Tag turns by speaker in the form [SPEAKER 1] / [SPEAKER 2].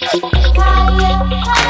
[SPEAKER 1] Quiet, quiet.